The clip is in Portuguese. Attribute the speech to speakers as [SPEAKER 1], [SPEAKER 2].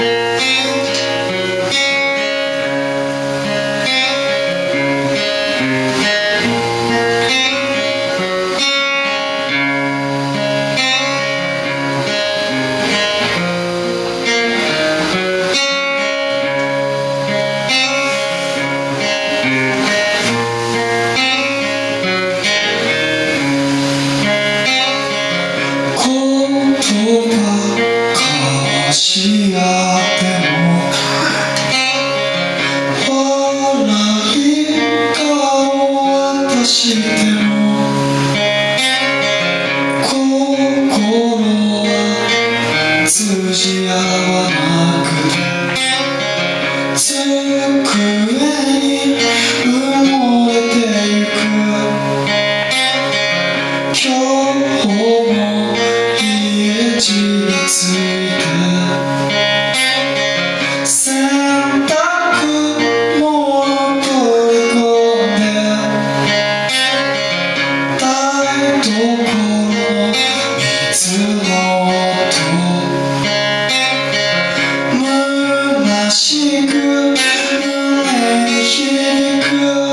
[SPEAKER 1] 今 should grow.